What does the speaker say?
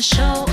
show